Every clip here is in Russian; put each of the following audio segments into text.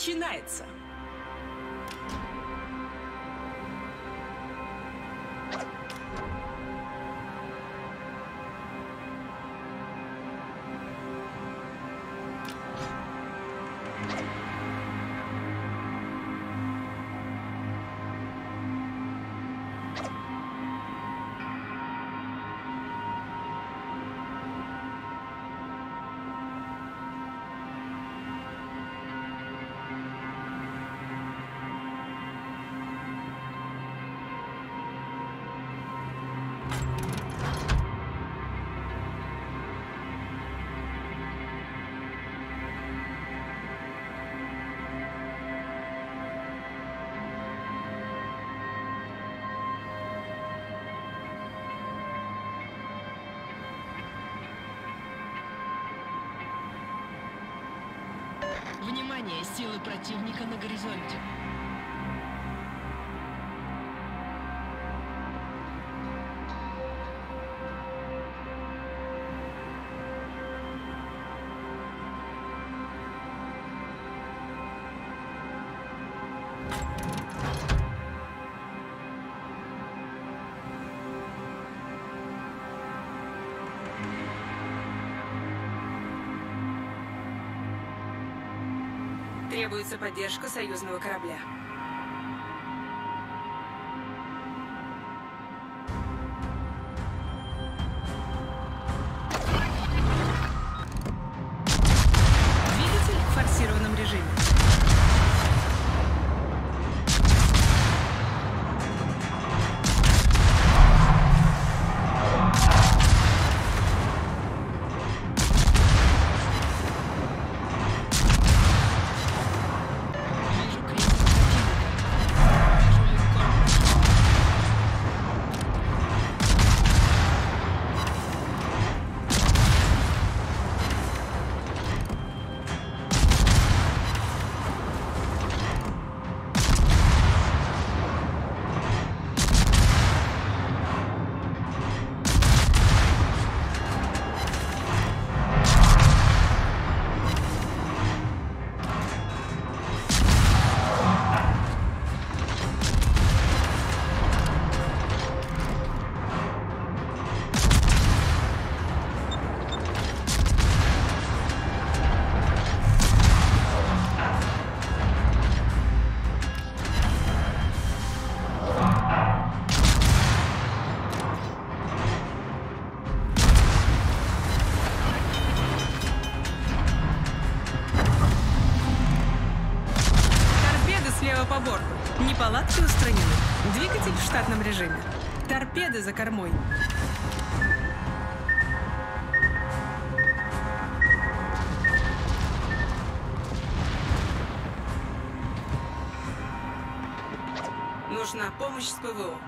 начинается. Внимание, силы противника на горизонте. Требуется поддержка союзного корабля. Штатном режиме. Торпеды за кормой. Нужна помощь с ПВО.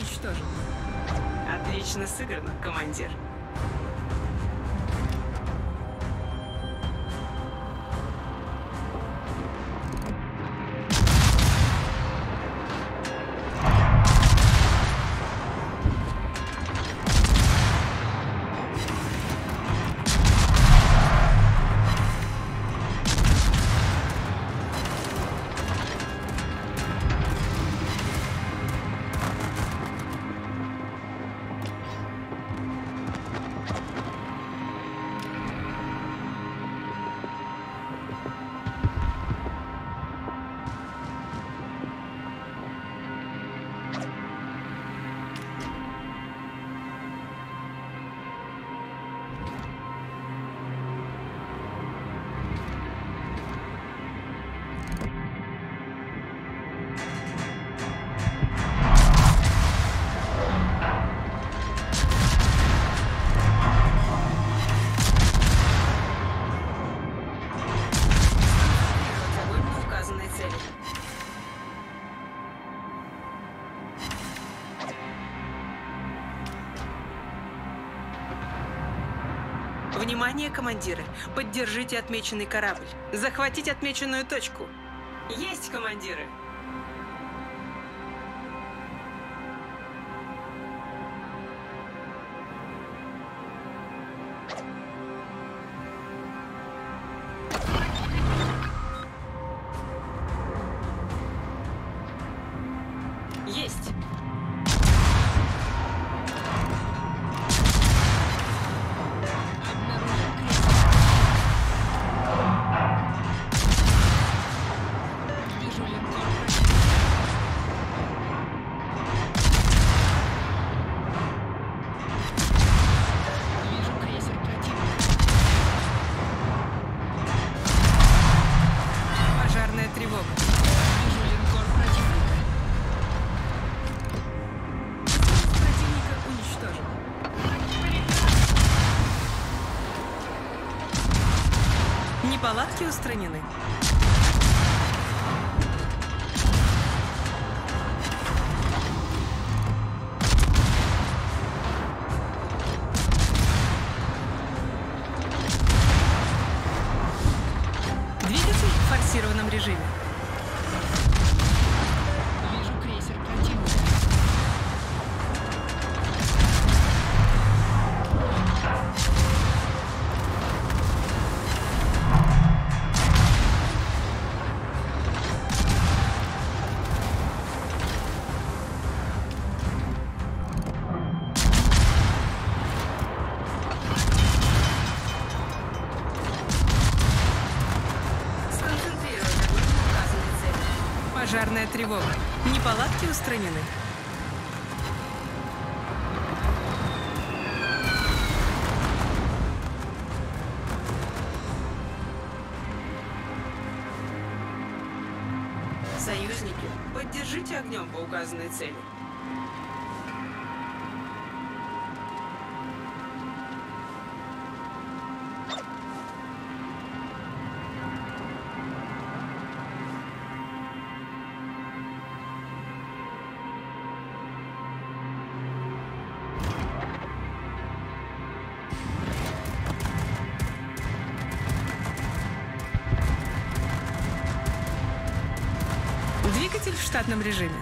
Уничтожен. Отлично сыграно, командир. Внимание, командиры! Поддержите отмеченный корабль. Захватить отмеченную точку. Есть, командиры! Устранены. Пожарная тревога. Неполадки устранены. Союзники, поддержите огнем по указанной цели. Штатном режиме.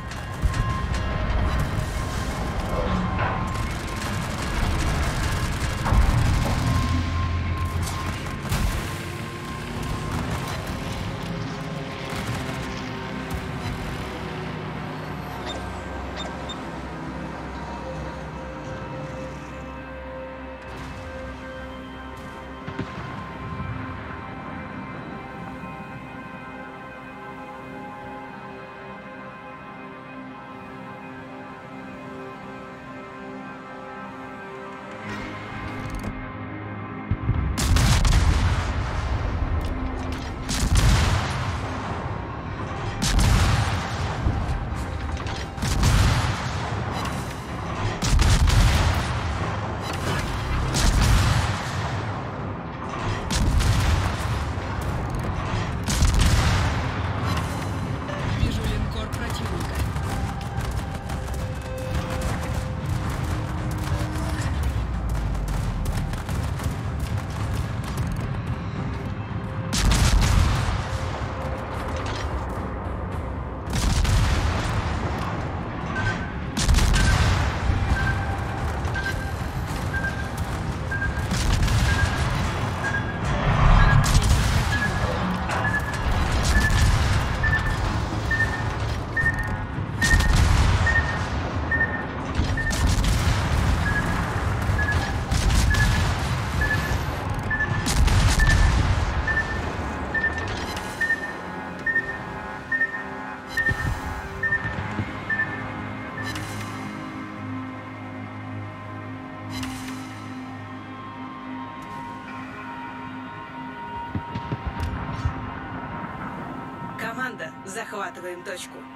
Захватываем точку.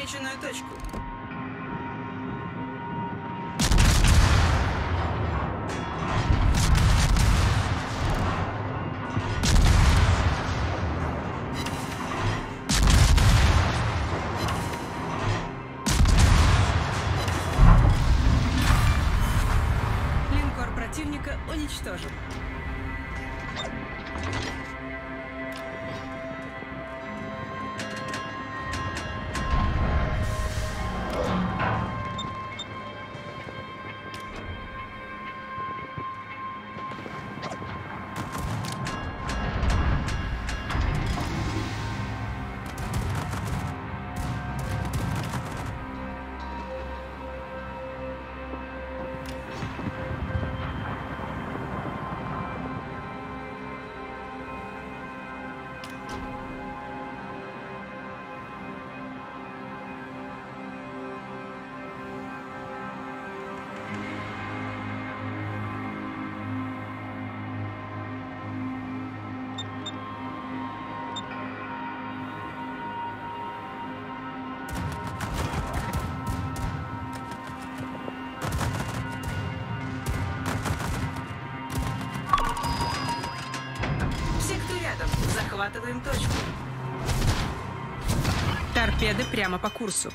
отмеченную точку. Линкор противника уничтожен. Торпеды прямо по курсу.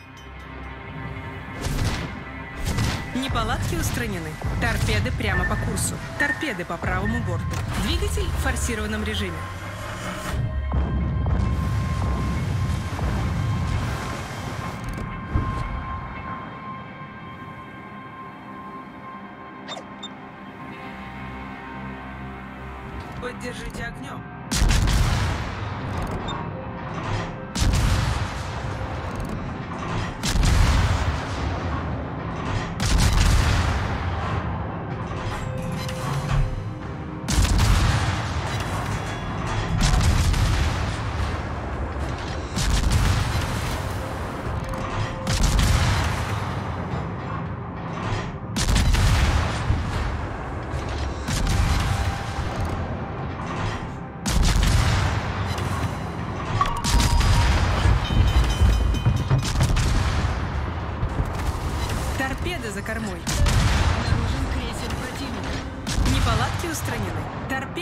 Неполадки устранены. Торпеды прямо по курсу. Торпеды по правому борту. Двигатель в форсированном режиме. Поддержите огнем.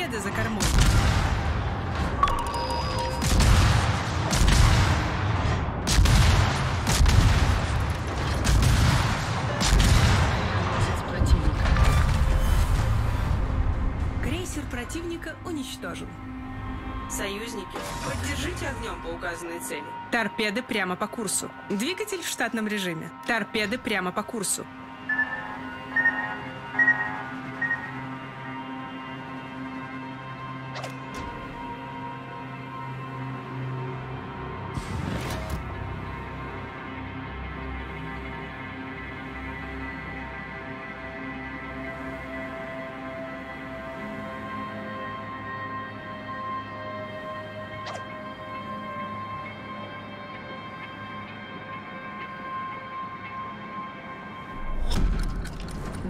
Торпеды за кормой. Крейсер противника уничтожен. Союзники, поддержите огнем по указанной цели. Торпеды прямо по курсу. Двигатель в штатном режиме. Торпеды прямо по курсу.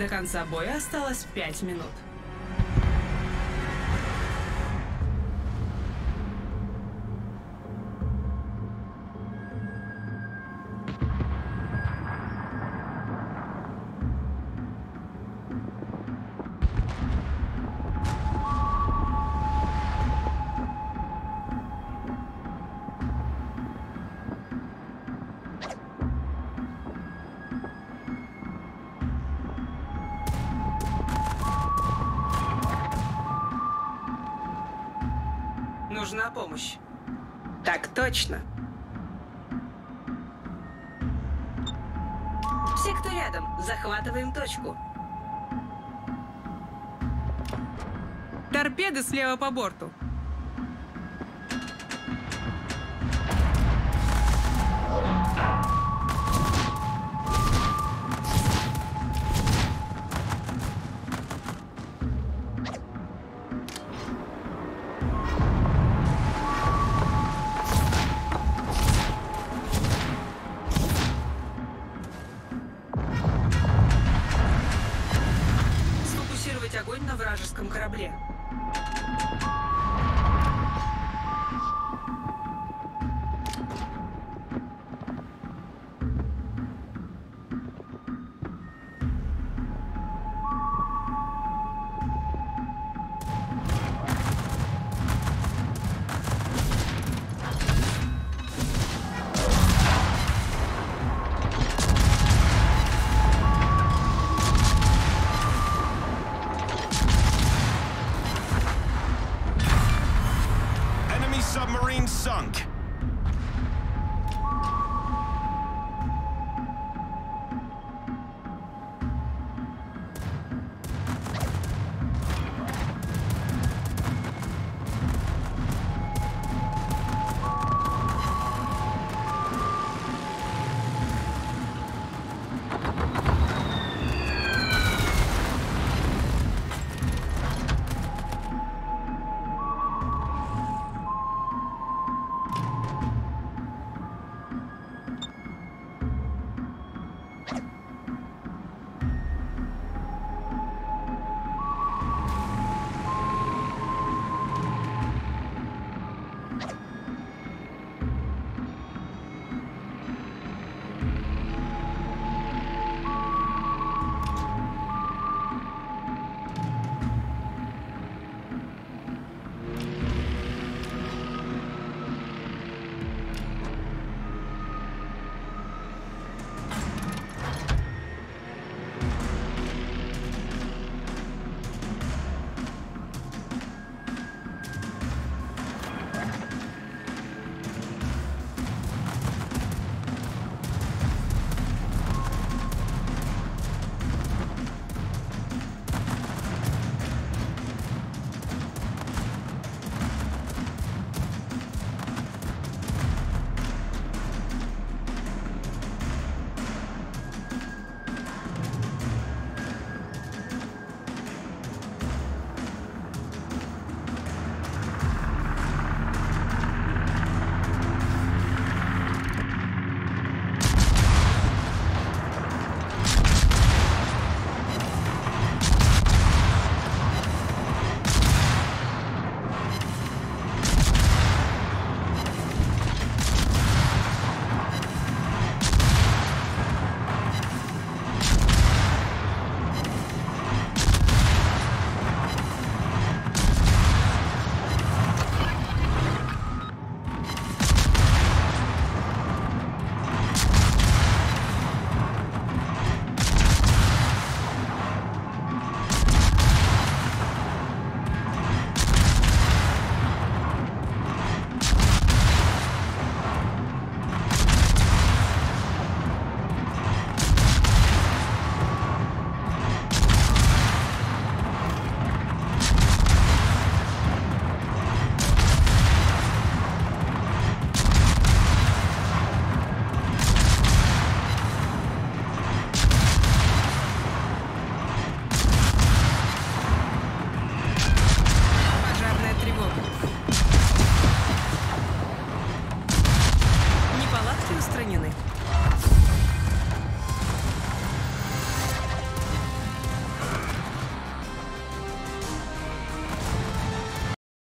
До конца боя осталось 5 минут. Нужна помощь. Так точно. Все, кто рядом, захватываем точку. Торпеды слева по борту.